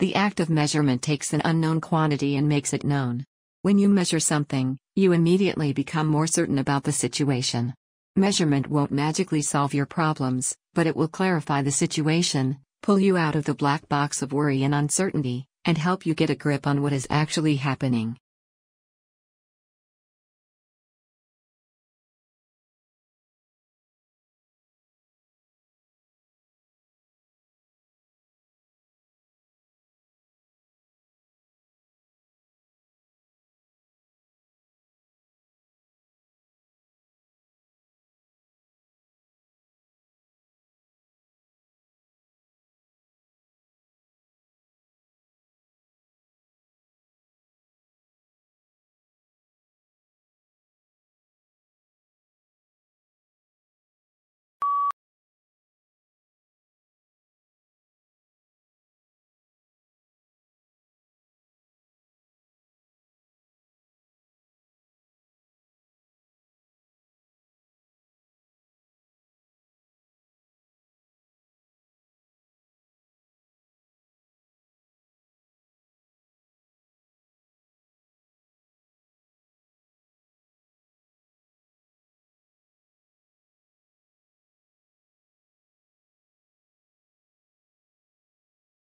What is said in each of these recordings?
The act of measurement takes an unknown quantity and makes it known. When you measure something, you immediately become more certain about the situation. Measurement won't magically solve your problems, but it will clarify the situation, pull you out of the black box of worry and uncertainty, and help you get a grip on what is actually happening.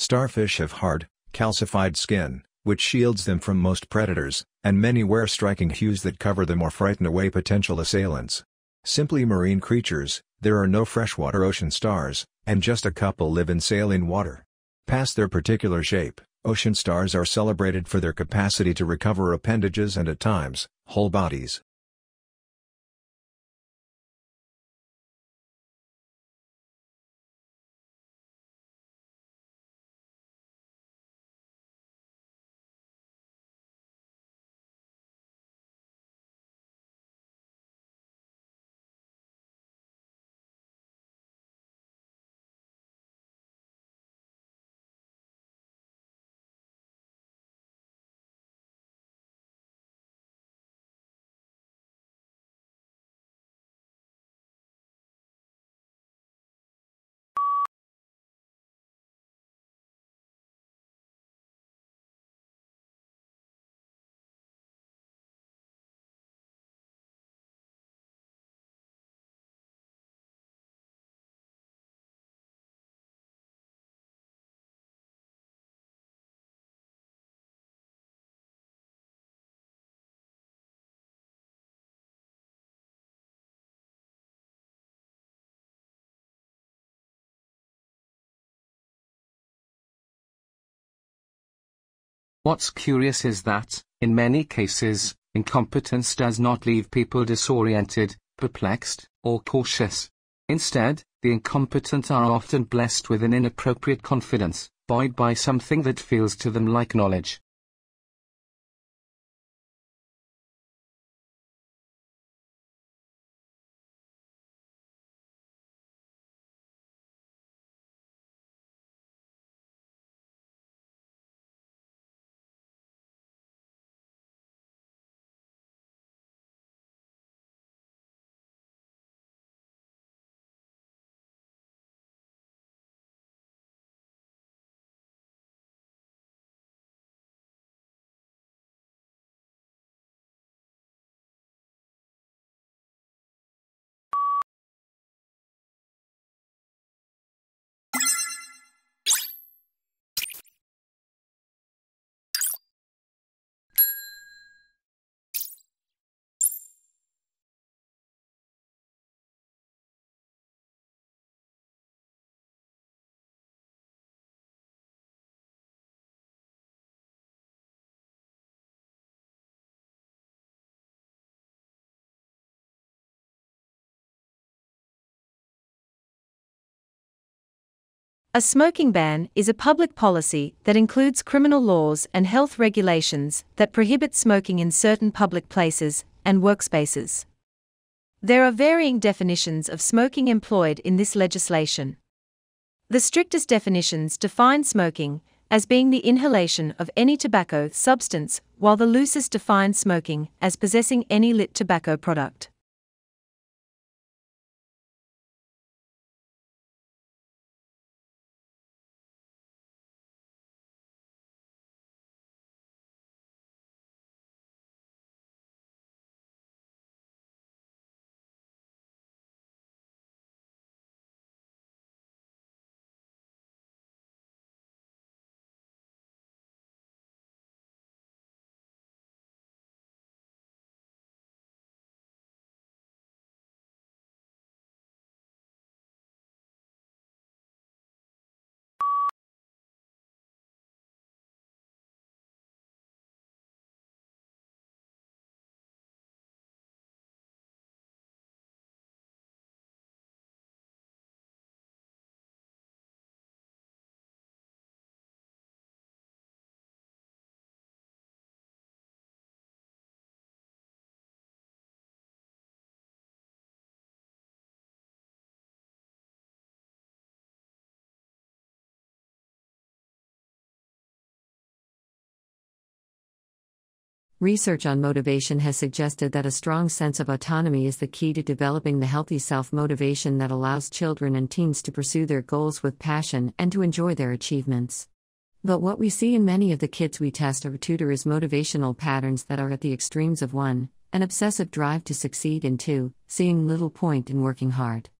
Starfish have hard, calcified skin, which shields them from most predators, and many wear striking hues that cover them or frighten away potential assailants. Simply marine creatures, there are no freshwater ocean stars, and just a couple live in saline water. Past their particular shape, ocean stars are celebrated for their capacity to recover appendages and at times, whole bodies. What's curious is that, in many cases, incompetence does not leave people disoriented, perplexed, or cautious. Instead, the incompetent are often blessed with an inappropriate confidence, buoyed by something that feels to them like knowledge. A smoking ban is a public policy that includes criminal laws and health regulations that prohibit smoking in certain public places and workspaces. There are varying definitions of smoking employed in this legislation. The strictest definitions define smoking as being the inhalation of any tobacco substance, while the loosest define smoking as possessing any lit tobacco product. Research on motivation has suggested that a strong sense of autonomy is the key to developing the healthy self motivation that allows children and teens to pursue their goals with passion and to enjoy their achievements. But what we see in many of the kids we test or tutor is motivational patterns that are at the extremes of one, an obsessive drive to succeed, and two, seeing little point in working hard.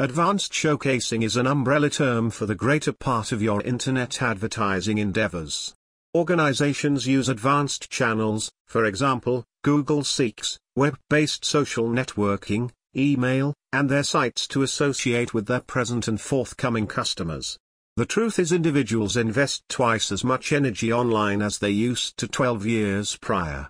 Advanced showcasing is an umbrella term for the greater part of your internet advertising endeavors. Organizations use advanced channels, for example, Google seeks web-based social networking, email, and their sites to associate with their present and forthcoming customers. The truth is individuals invest twice as much energy online as they used to 12 years prior.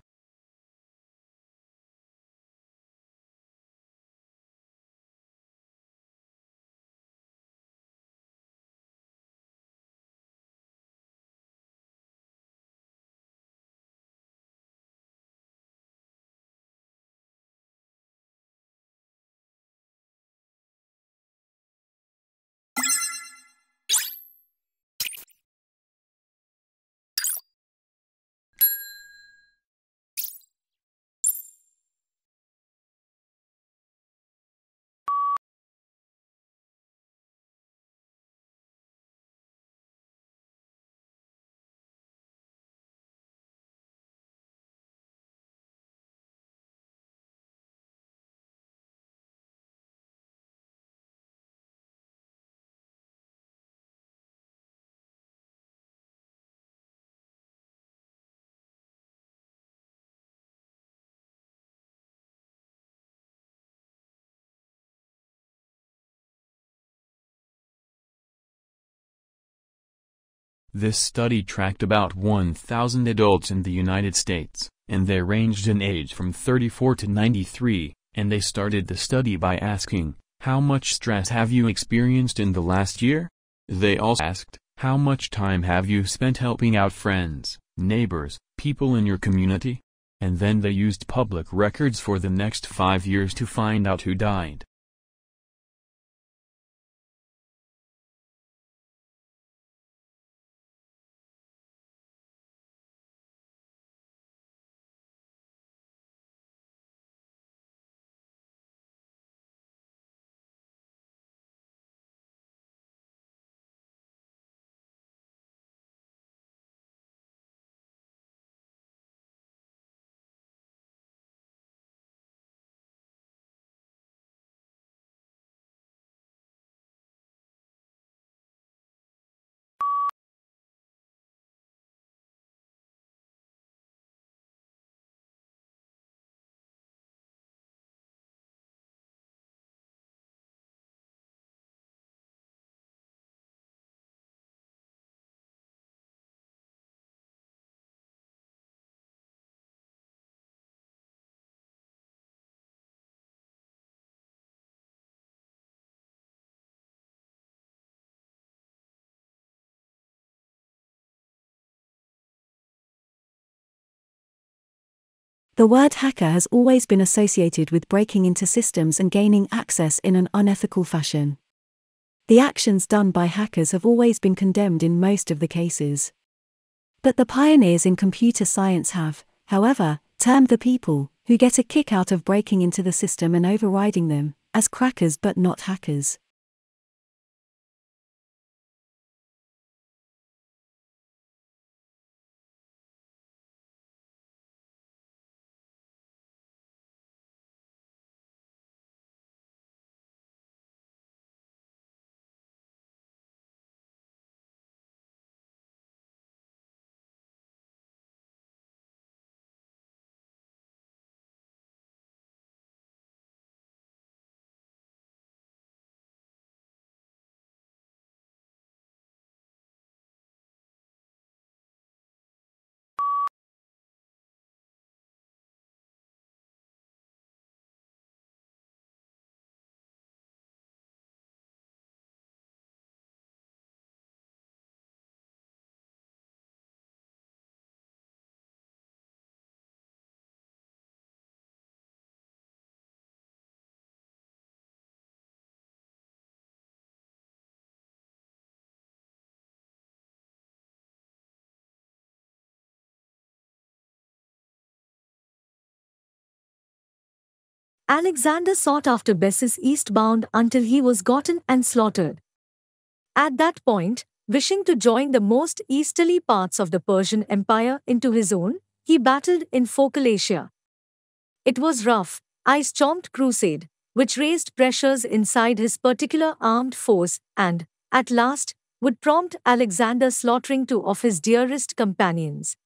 This study tracked about 1,000 adults in the United States, and they ranged in age from 34 to 93, and they started the study by asking, how much stress have you experienced in the last year? They also asked, how much time have you spent helping out friends, neighbors, people in your community? And then they used public records for the next five years to find out who died. The word hacker has always been associated with breaking into systems and gaining access in an unethical fashion. The actions done by hackers have always been condemned in most of the cases. But the pioneers in computer science have, however, termed the people who get a kick out of breaking into the system and overriding them as crackers but not hackers. Alexander sought after Bessus eastbound until he was gotten and slaughtered. At that point, wishing to join the most easterly parts of the Persian Empire into his own, he battled in Phocalatia. It was rough, ice-chomped crusade, which raised pressures inside his particular armed force and, at last, would prompt Alexander slaughtering two of his dearest companions.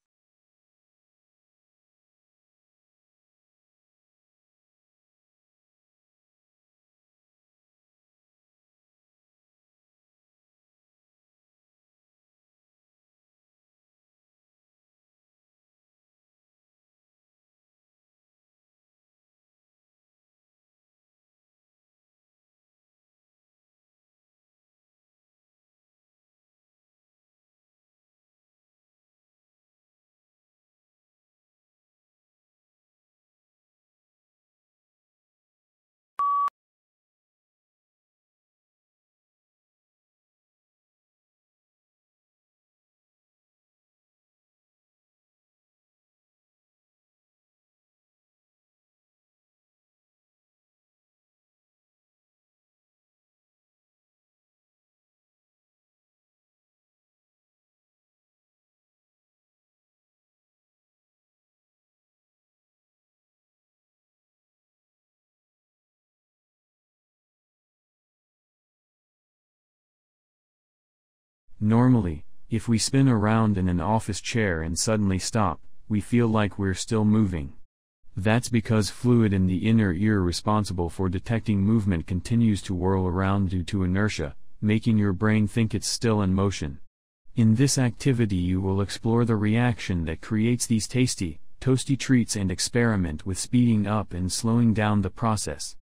Normally, if we spin around in an office chair and suddenly stop, we feel like we're still moving. That's because fluid in the inner ear responsible for detecting movement continues to whirl around due to inertia, making your brain think it's still in motion. In this activity you will explore the reaction that creates these tasty, toasty treats and experiment with speeding up and slowing down the process.